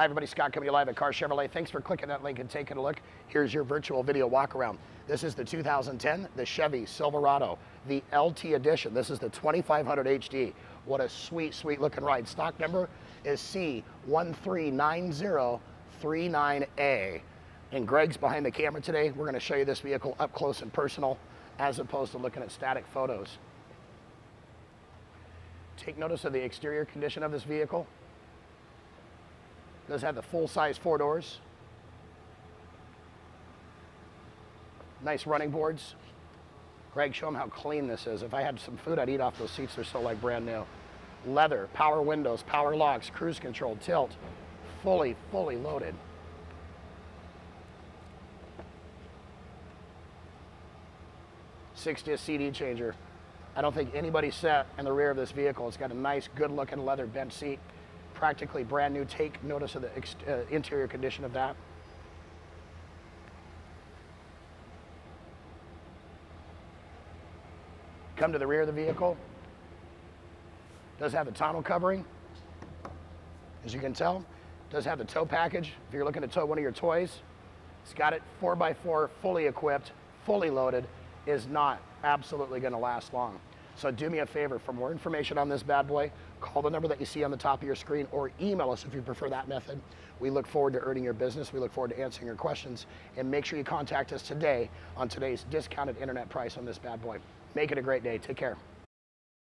Hi, everybody. Scott coming to you live at Carr Chevrolet. Thanks for clicking that link and taking a look. Here's your virtual video walk around. This is the 2010, the Chevy Silverado, the LT edition. This is the 2500 HD. What a sweet, sweet looking ride. Stock number is C139039A. And Greg's behind the camera today. We're going to show you this vehicle up close and personal as opposed to looking at static photos. Take notice of the exterior condition of this vehicle. Does have the full-size four doors. Nice running boards. Greg, show them how clean this is. If I had some food, I'd eat off those seats. They're so like brand new. Leather, power windows, power locks, cruise control, tilt. Fully, fully loaded. Six-disc CD changer. I don't think anybody sat in the rear of this vehicle. It's got a nice, good-looking leather bench seat practically brand new. Take notice of the uh, interior condition of that. Come to the rear of the vehicle. Does have the tonneau covering, as you can tell. Does have the tow package. If you're looking to tow one of your toys, it's got it 4x4, fully equipped, fully loaded. Is not absolutely going to last long. So do me a favor, for more information on this bad boy, call the number that you see on the top of your screen or email us if you prefer that method. We look forward to earning your business. We look forward to answering your questions. And make sure you contact us today on today's discounted internet price on this bad boy. Make it a great day. Take care.